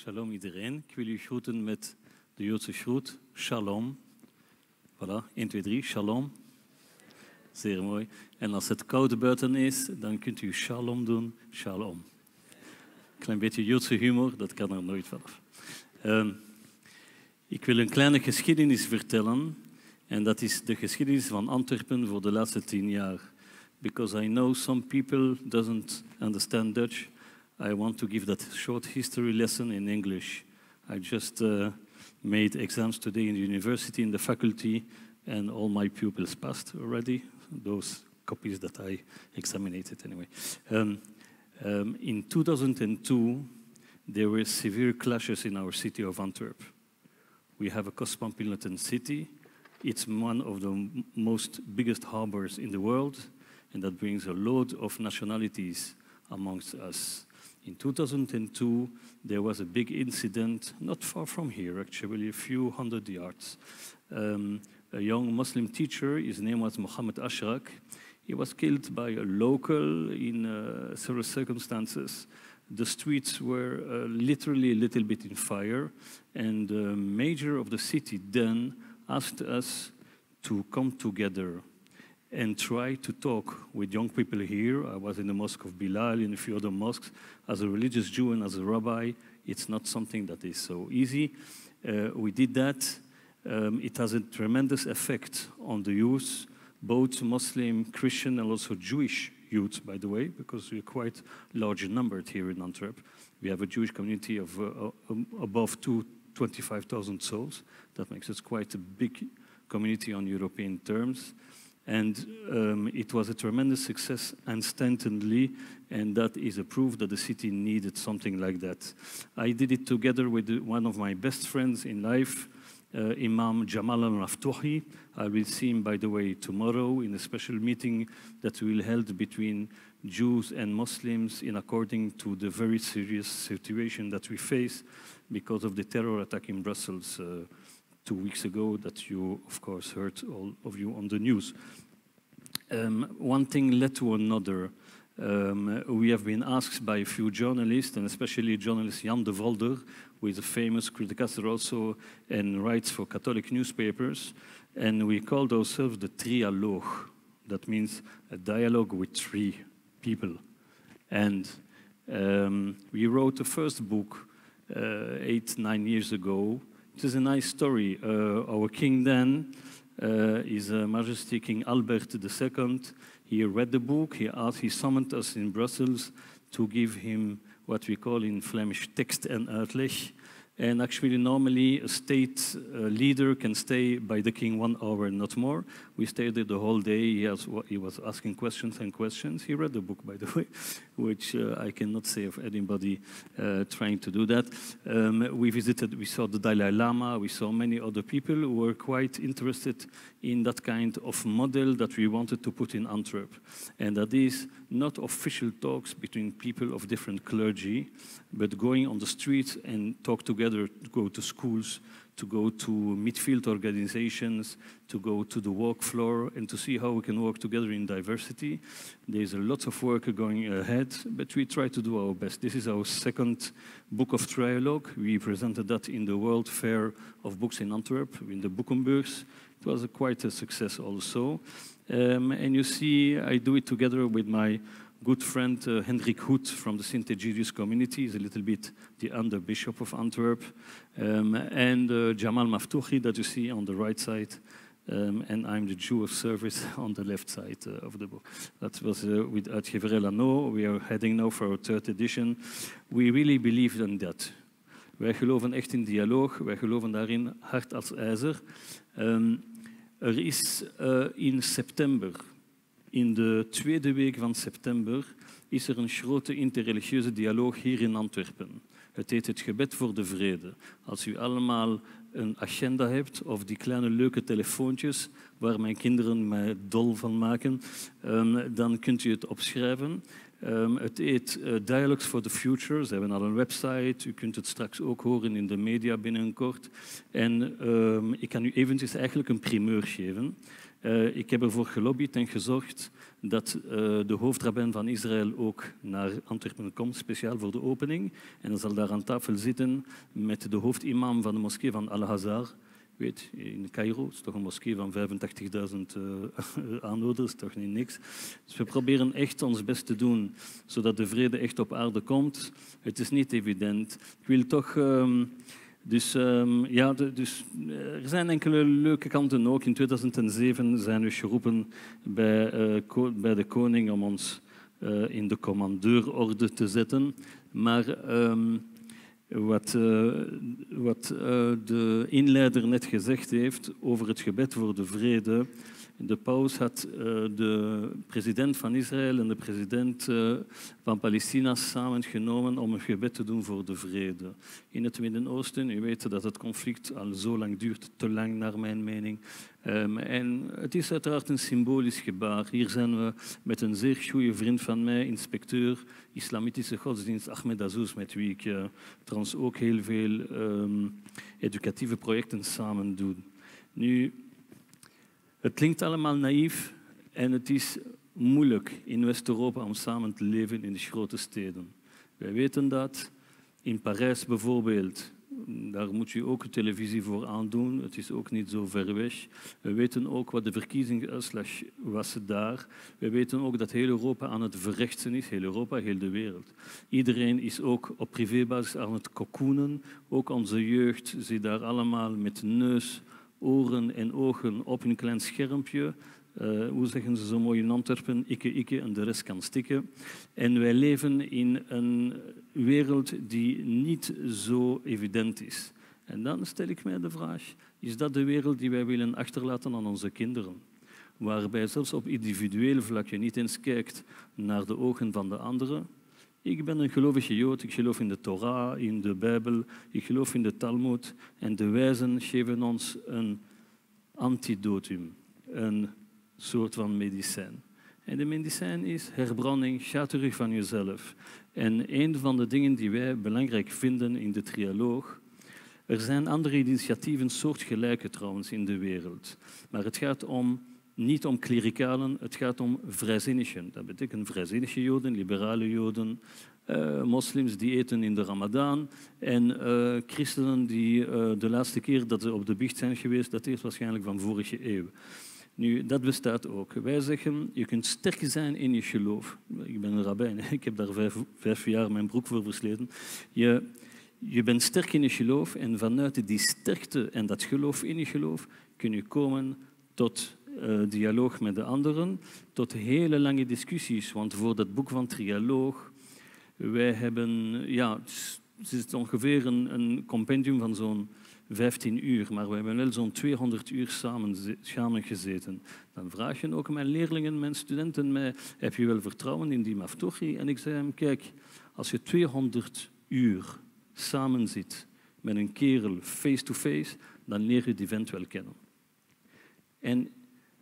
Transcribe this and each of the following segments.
Shalom iedereen. Ik wil u groeten met de Joodse groet. Shalom. Voilà, 1, 2, 3. Shalom. Zeer mooi. En als het koud buiten is, dan kunt u shalom doen. Shalom. Klein beetje Joodse humor, dat kan er nooit vanaf. Um, ik wil een kleine geschiedenis vertellen. En dat is de geschiedenis van Antwerpen voor de laatste tien jaar. Because I know some people doesn't understand Dutch. I want to give that short history lesson in English. I just uh, made exams today in the university, in the faculty, and all my pupils passed already, those copies that I examined anyway. Um, um, in 2002, there were severe clashes in our city of Antwerp. We have a cosmopolitan city. It's one of the most biggest harbors in the world, and that brings a lot of nationalities amongst us. In 2002, there was a big incident, not far from here, actually, a few hundred yards. Um, a young Muslim teacher, his name was Muhammad Ashrak, he was killed by a local in uh, several circumstances. The streets were uh, literally a little bit in fire, and the mayor of the city then asked us to come together and try to talk with young people here. I was in the Mosque of Bilal, in a few other mosques. As a religious Jew and as a rabbi, it's not something that is so easy. Uh, we did that. Um, it has a tremendous effect on the youth, both Muslim, Christian, and also Jewish youth, by the way, because we're quite large numbered here in Antwerp. We have a Jewish community of uh, um, above two, 25,000 souls. That makes us quite a big community on European terms. And um, it was a tremendous success instantly, and that is a proof that the city needed something like that. I did it together with one of my best friends in life, uh, Imam Jamal al-Raftouhi. I will see him, by the way, tomorrow in a special meeting that will held between Jews and Muslims in according to the very serious situation that we face because of the terror attack in Brussels uh, two weeks ago that you, of course, heard all of you on the news. Um, one thing led to another. Um, we have been asked by a few journalists, and especially journalist Jan de Volder, who is a famous criticaster also and writes for Catholic newspapers, and we called ourselves the trialogue. That means a dialogue with three people. And um, we wrote the first book uh, eight, nine years ago, it is a nice story. Uh, our king then uh, is uh, Majesty King Albert II. He read the book. He asked. He summoned us in Brussels to give him what we call in Flemish text and uitleg. And actually, normally a state uh, leader can stay by the king one hour, and not more. We stayed there the whole day. He, has, he was asking questions and questions. He read the book, by the way, which uh, I cannot say of anybody uh, trying to do that. Um, we visited, we saw the Dalai Lama, we saw many other people who were quite interested in that kind of model that we wanted to put in Antwerp. And that is not official talks between people of different clergy, but going on the streets and talk together, go to schools, to go to midfield organizations, to go to the work floor, and to see how we can work together in diversity. There's a lot of work going ahead, but we try to do our best. This is our second book of trialogue. We presented that in the World Fair of Books in Antwerp, in the Boekenburgs. It was a quite a success also. Um, and you see, I do it together with my good friend uh, Hendrik Hoed from the Sint Egidius community. He's a little bit the under bishop of Antwerp. Um, and uh, Jamal Maftouhi that you see on the right side. Um, and I'm the Jew of service on the left side uh, of the book. That was with Uitgeverij Lano. We are heading now for our third edition. We really believe in that. Wij geloven echt in dialoog. Wij geloven daarin hard als ijzer. Um, er is in september in de tweede week van september is er een grote interreligieuze dialoog hier in Antwerpen. Het heet het gebed voor de vrede. Als u allemaal een agenda hebt of die kleine leuke telefoontjes waar mijn kinderen mij dol van maken, um, dan kunt u het opschrijven. Um, het heet uh, Dialogues for the Future. Ze hebben al een website. U kunt het straks ook horen in de media binnenkort. En um, ik kan u eventjes eigenlijk een primeur geven. Uh, ik heb ervoor gelobbyd en gezorgd dat uh, de hoofdrabbijn van Israël ook naar Antwerpen komt, speciaal voor de opening. En dan zal daar aan tafel zitten met de hoofdimam van de moskee van Al-Hazar. Weet, in Cairo is toch een moskee van 85.000 uh, aanhouders, toch niet niks. Dus we proberen echt ons best te doen, zodat de vrede echt op aarde komt. Het is niet evident. Ik wil toch... Um, dus, um, ja, dus er zijn enkele leuke kanten ook. In 2007 zijn we geroepen bij, uh, bij de koning om ons uh, in de commandeurorde te zetten. Maar um, wat, wat de inleider net gezegd heeft over het gebed voor de vrede, de paus had uh, de president van Israël en de president uh, van Palestina samengenomen om een gebed te doen voor de vrede. In het Midden-Oosten, u weet dat het conflict al zo lang duurt, te lang naar mijn mening. Um, en het is uiteraard een symbolisch gebaar. Hier zijn we met een zeer goede vriend van mij, inspecteur islamitische godsdienst Ahmed Azouz, met wie ik uh, trouwens ook heel veel um, educatieve projecten samen doe. Nu, het klinkt allemaal naïef en het is moeilijk in West-Europa om samen te leven in de grote steden. Wij weten dat. In Parijs bijvoorbeeld, daar moet je ook televisie voor aandoen. Het is ook niet zo ver weg. We weten ook wat de verkiezingsuitslag was daar. We weten ook dat heel Europa aan het verrechten is. Heel Europa, heel de wereld. Iedereen is ook op privébasis aan het cocoonen. Ook onze jeugd zit daar allemaal met neus oren en ogen op een klein schermpje. Uh, hoe zeggen ze zo mooi in Antwerpen? Ikke, ikke en de rest kan stikken. En wij leven in een wereld die niet zo evident is. En dan stel ik mij de vraag, is dat de wereld die wij willen achterlaten aan onze kinderen? Waarbij zelfs op individueel vlak je niet eens kijkt naar de ogen van de anderen, ik ben een gelovige Jood, ik geloof in de Torah, in de Bijbel, ik geloof in de Talmud. En de wijzen geven ons een antidotum, een soort van medicijn. En de medicijn is herbranding, ga terug van jezelf. En een van de dingen die wij belangrijk vinden in de trialoog, er zijn andere initiatieven, soortgelijke trouwens, in de wereld. Maar het gaat om niet om klerikalen, het gaat om vrijzinnigen. Dat betekent vrijzinnige Joden, liberale Joden, uh, moslims die eten in de Ramadan en uh, christenen die uh, de laatste keer dat ze op de biecht zijn geweest, dat is waarschijnlijk van vorige eeuw. Nu, dat bestaat ook. Wij zeggen, je kunt sterk zijn in je geloof. Ik ben een rabbijn, ik heb daar vijf, vijf jaar mijn broek voor versleten. Je, je bent sterk in je geloof en vanuit die sterkte en dat geloof in je geloof kun je komen tot uh, dialoog met de anderen, tot hele lange discussies. Want voor dat boek van Trialoog, wij hebben, ja, het is ongeveer een, compendium van zo'n 15 uur, maar we hebben wel zo'n 200 uur samen, samen gezeten. Dan vraag je ook mijn leerlingen, mijn studenten mij, heb je wel vertrouwen in die maftochi? En ik zei hem, kijk, als je 200 uur samen zit met een kerel face-to-face, -face, dan leer je die vent wel kennen. En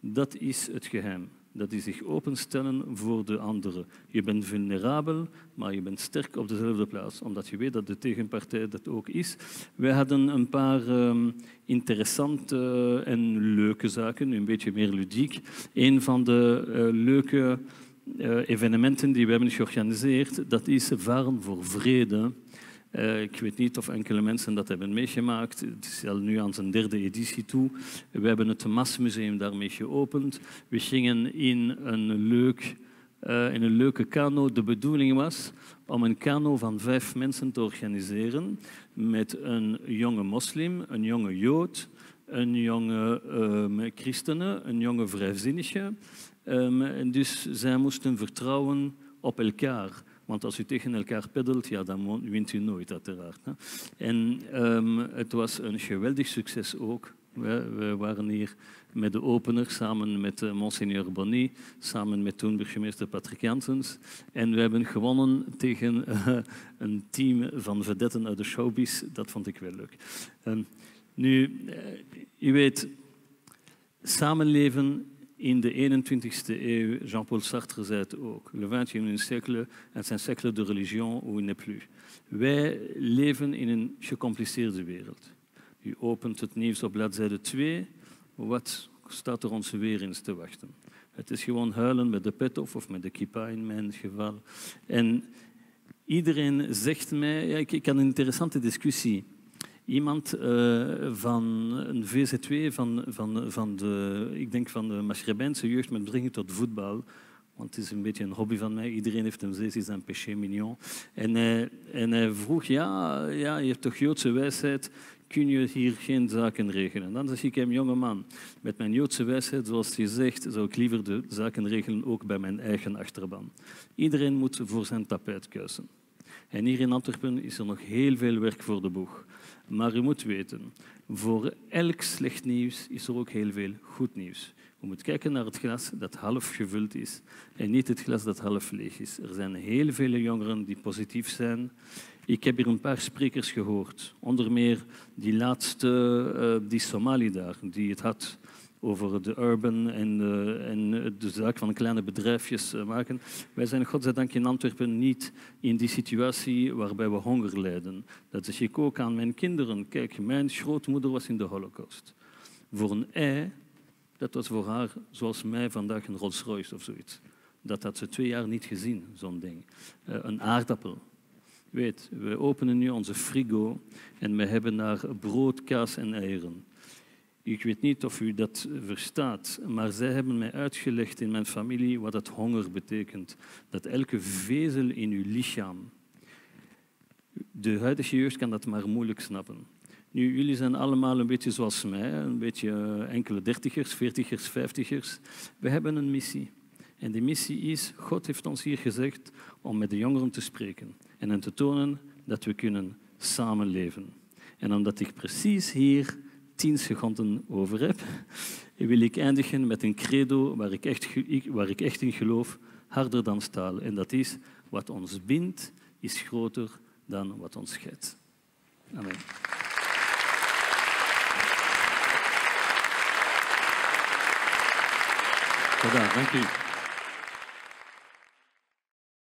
dat is het geheim. Dat is zich openstellen voor de anderen. Je bent vulnerabel, maar je bent sterk op dezelfde plaats, omdat je weet dat de tegenpartij dat ook is. Wij hadden een paar um, interessante en leuke zaken, een beetje meer ludiek. Een van de uh, leuke uh, evenementen die we hebben georganiseerd, dat is Varen voor Vrede. Uh, ik weet niet of enkele mensen dat hebben meegemaakt. Het is al nu aan zijn derde editie toe. We hebben het Masmuseum daarmee geopend. We gingen in een, leuk, uh, in een leuke kano. De bedoeling was om een kano van vijf mensen te organiseren met een jonge moslim, een jonge jood, een jonge um, christene, een jonge vrijzinnige. Um, dus zij moesten vertrouwen op elkaar. Want als u tegen elkaar peddelt, ja, dan wint u nooit, uiteraard. Hè. En um, het was een geweldig succes ook. We, we, waren hier met de opener samen met uh, Monseigneur Bonny, samen met toen burgemeester Patrick Janssens. En we hebben gewonnen tegen uh, een team van vedetten uit de showbiz. Dat vond ik wel leuk. Um, nu, uh, u weet, samenleven in de 21ste eeuw, Jean-Paul Sartre zei het ook, le 21e siècle est un siècle de religion où il n'est plus. Wij leven in een gecompliceerde wereld. U opent het nieuws op bladzijde 2. Wat staat er ons weer eens te wachten. Het is gewoon huilen met de pet of, of met de kippa in mijn geval. En iedereen zegt mij, ja, ik, ik had een interessante discussie. Iemand uh, van een VZW van, van, van de, ik denk van de Maghrebijnse jeugd met betrekking tot voetbal, want het is een beetje een hobby van mij. Iedereen heeft een zes, is een péché mignon. En, uh, en hij vroeg, ja, ja, je hebt toch Joodse wijsheid, kun je hier geen zaken regelen? Dan zeg ik hem, jonge man, met mijn Joodse wijsheid, zoals je zegt, zou ik liever de zaken regelen ook bij mijn eigen achterban. Iedereen moet voor zijn tapijt kuisen. En hier in Antwerpen is er nog heel veel werk voor de boeg. Maar u moet weten, voor elk slecht nieuws is er ook heel veel goed nieuws. We moeten kijken naar het glas dat half gevuld is en niet het glas dat half leeg is. Er zijn heel veel jongeren die positief zijn. Ik heb hier een paar sprekers gehoord, onder meer die laatste, uh, die Somali daar, die het had over de urban en de, en de zaak van kleine bedrijfjes eh, maken. Wij zijn godzijdank in Antwerpen niet in die situatie waarbij we honger lijden. Dat zeg ik ook aan mijn kinderen. Kijk, mijn grootmoeder was in de holocaust. Voor een ei, dat was voor haar zoals mij vandaag een Rolls Royce of zoiets. Dat had ze twee jaar niet gezien, zo'n ding. Uh, een aardappel. Weet, we openen nu onze frigo en we hebben daar brood, kaas en eieren. Ik weet niet of u dat verstaat, maar zij hebben mij uitgelegd in mijn familie wat het honger betekent. Dat elke vezel in uw lichaam. De huidige jeugd kan dat maar moeilijk snappen. Nu, jullie zijn allemaal een beetje zoals mij, een beetje enkele dertigers, veertigers, vijftigers. We hebben een missie. En die missie is, God heeft ons hier gezegd om met de jongeren te spreken en hen te tonen dat we kunnen samenleven. En omdat ik precies hier tien seconden over heb, wil ik eindigen met een credo waar ik echt, waar ik echt in geloof, harder dan staal. En dat is, wat ons bindt, is groter dan wat ons scheidt. Amen. Tot dank u.